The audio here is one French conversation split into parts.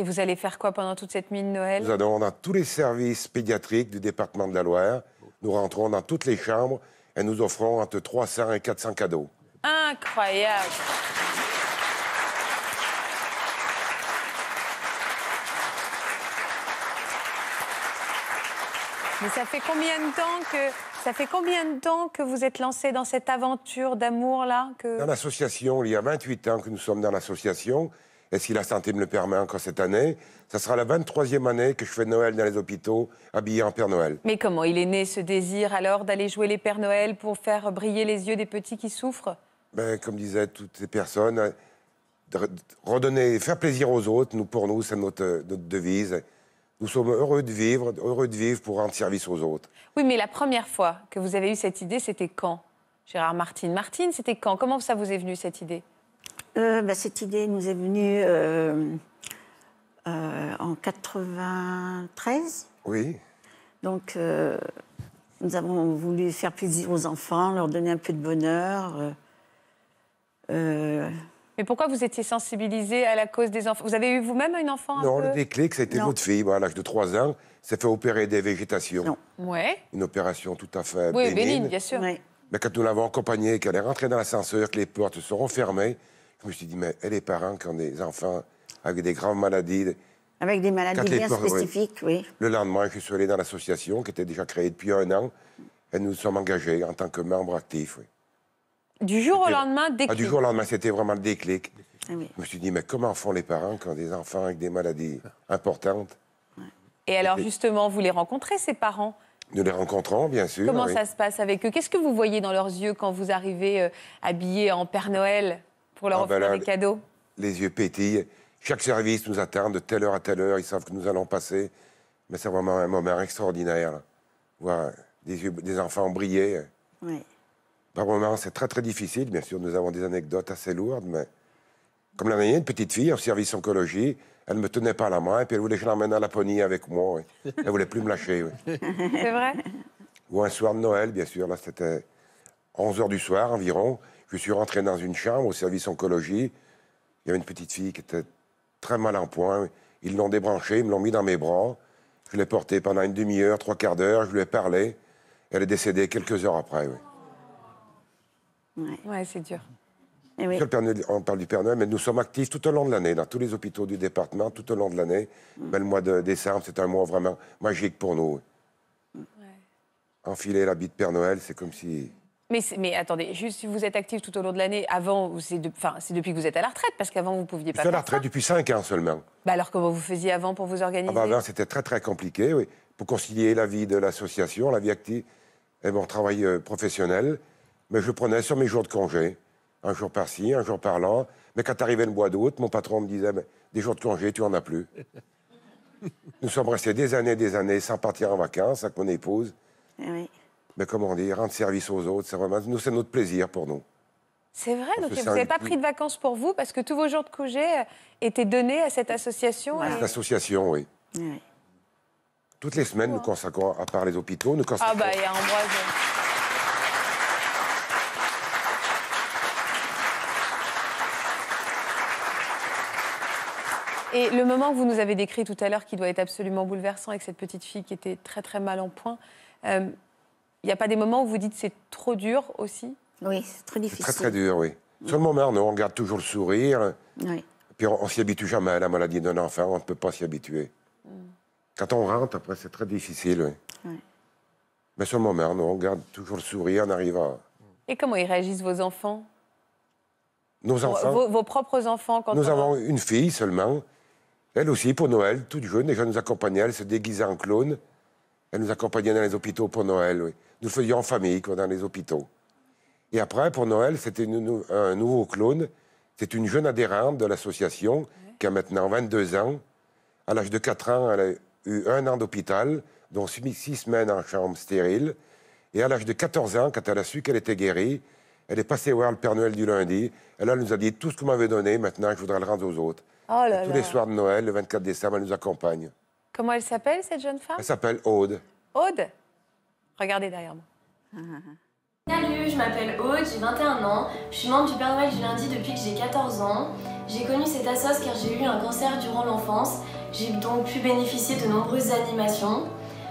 Et vous allez faire quoi pendant toute cette nuit de Noël? Nous allons dans tous les services pédiatriques du département de la Loire. Nous rentrons dans toutes les chambres et nous offrons entre 300 et 400 cadeaux. Incroyable. Mais ça fait combien de temps que ça fait combien de temps que vous êtes lancé dans cette aventure d'amour là que... Dans l'association, il y a 28 ans que nous sommes dans l'association. Et si la santé me le permet encore cette année, ça sera la 23e année que je fais Noël dans les hôpitaux, habillé en Père Noël. Mais comment il est né ce désir alors d'aller jouer les Pères Noël pour faire briller les yeux des petits qui souffrent? Ben, Comme disaient toutes ces personnes, redonner, faire plaisir aux autres, nous, pour nous, c'est notre, notre devise. Nous sommes heureux de vivre, heureux de vivre pour rendre service aux autres. Oui, mais la première fois que vous avez eu cette idée, c'était quand? Gérard Martine. Martine, c'était quand? Comment ça vous est venu cette idée? Euh, bah, cette idée nous est venue euh, euh, en 93. Oui. Donc, euh, nous avons voulu faire plaisir aux enfants, leur donner un peu de bonheur. euh, euh, Mais pourquoi vous étiez sensibilisé à la cause des enfants? Vous avez eu vous-même une enfant un Non, peu? le déclic, ça a été Non. notre fille, bon, à l'âge de 3 ans, s'est fait opérer des végétations. Non. Ouais. Une opération tout à fait Oui, bénigne. bénigne, bien sûr. ouais. Mais quand nous l'avons accompagnée, qu'elle est rentrée dans l'ascenseur, que les portes se seront fermées, je me suis dit, mais elle, les parents qui ont des enfants avec des graves maladies? Avec des maladies bien portes- spécifiques, oui. Le lendemain, je suis allé dans l'association qui était déjà créée depuis un an et nous nous sommes engagés en tant que membres actifs. oui. Du jour au lendemain, Ah, du jour au lendemain, c'était vraiment le déclic. Ah oui. Je me suis dit, mais comment font les parents qui ont des enfants avec des maladies importantes? Et alors Et- justement, vous les rencontrez, ces parents? Nous les rencontrons, bien sûr. Comment oui. ça se passe avec eux? Qu'est-ce que vous voyez dans leurs yeux quand vous arrivez euh, habillés en Père Noël? Pour leur Ah, ben offrir là, des cadeaux les yeux pétillent. Chaque service nous attend de telle heure à telle heure. Ils savent que nous allons passer. Mais c'est vraiment un moment extraordinaire. là. Voir des, yeux, des enfants briller. oui. Par moments, c'est très, très difficile. Bien sûr, nous avons des anecdotes assez lourdes, mais comme l'année dernière, une petite fille en service oncologie, elle me tenait par la main et puis elle voulait que je l'emmène à Laponie avec moi. oui. Elle voulait plus me lâcher. oui. C'est vrai? Ou un soir de Noël, bien sûr. Là, c'était 11 heures du soir environ. Je suis rentré dans une chambre au service oncologie. Il y avait une petite fille qui était très mal en point. Ils l'ont débranchée, ils me l'ont mis dans mes bras. Je l'ai portée pendant une demi-heure, trois quarts d'heure. Je lui ai parlé. Elle est décédée quelques heures après. Oui. Ouais, c'est dur. Eh oui. Sur le Père Noël, on parle du Père Noël, mais nous sommes actifs tout au long de l'année, dans tous les hôpitaux du département, tout au long de l'année. Mais le mois de décembre, c'est un mois vraiment magique pour nous. Enfiler l'habit de Père Noël, c'est comme si... Mais, attendez, juste si vous êtes actif tout au long de l'année, avant, c'est de- depuis que vous êtes à la retraite, parce qu'avant, vous ne pouviez Je pas suis à la ça. retraite depuis cinq ans seulement. Bah alors, comment vous faisiez avant pour vous organiser? Ah bah, avant, c'était très, très compliqué, oui. Pour concilier la vie de l'association, la vie active et mon travail euh, professionnel. Mais je prenais sur mes jours de congé, un jour par-ci, un jour par-là. Mais quand arrivait le mois d'août, mon patron me disait Mais Des jours de congé, tu en as plus. Nous sommes restés des années et des années sans partir en vacances avec mon épouse. Eh oui. Mais comment dire, rendre service aux autres, c'est vraiment. Nous, c'est notre plaisir pour nous. C'est vrai, Parce donc que vous un- n'avez pas pris de vacances pour vous, parce que tous vos jours de congé euh, étaient donnés à cette association. Et- L'association, oui. Eh oui. Toutes les semaines, nous consacrons, à part les hôpitaux, nous Ah consacrons. bah, il y a Ambroise. Et le moment que vous nous avez décrit tout à l'heure, qui doit être absolument bouleversant avec cette petite fille qui était très très mal en point, euh, il n'y a pas des moments où vous dites c'est trop dur aussi? Oui, c'est très difficile. très, très dur, oui. Sur le moment, on garde toujours le sourire. Oui. Puis on, on s'y habitue jamais à la maladie d'un enfant, on ne peut pas s'y habituer. Quand on rentre, après, c'est très difficile, oui. Mais sur le moment, on garde toujours le sourire, on arrive à... Et comment ils réagissent vos enfants? Nos enfants, vos, vos propres enfants quand nous on- avons une fille seulement. Elle aussi, pour Noël, toute jeune, déjà nous accompagnait, elle se déguisait en clown. Elle nous accompagnait dans les hôpitaux pour Noël, oui. Nous faisions en famille, dans les hôpitaux. Et après, pour Noël, c'était un nouveau clown. C'est une jeune adhérente de l'association qui a maintenant 22 ans. À l'âge de 4 ans, elle a eu un an d'hôpital, dont six six semaines en chambre stérile. Et à l'âge de 14 ans, quand elle a su qu'elle était guérie, elle est passée voir le Père Noël du lundi. Et là, elle nous a dit tout ce vous m'avez donné, maintenant, je voudrais le rendre aux autres. Oh là tous là. les soirs de Noël, le 24 décembre, elle nous accompagne. Comment elle s'appelle cette jeune femme? Elle s'appelle Aude. Aude? Regardez derrière moi. Salut, je m'appelle Aude, j'ai 21 ans. Je suis membre du Père Noël du lundi depuis que j'ai 14 ans. J'ai connu cette assoce car j'ai eu un cancer durant l'enfance. J'ai donc pu bénéficier de nombreuses animations.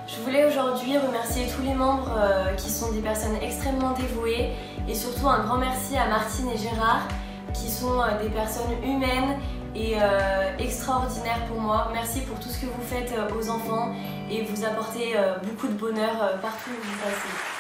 Je voulais aujourd'hui remercier tous les membres euh, qui sont des personnes extrêmement dévouées et surtout un grand merci à Martine et Gérard qui sont euh, des personnes humaines et euh, extraordinaires pour moi. Merci pour tout ce que vous faites aux enfants et vous apportez beaucoup de bonheur partout où vous passez.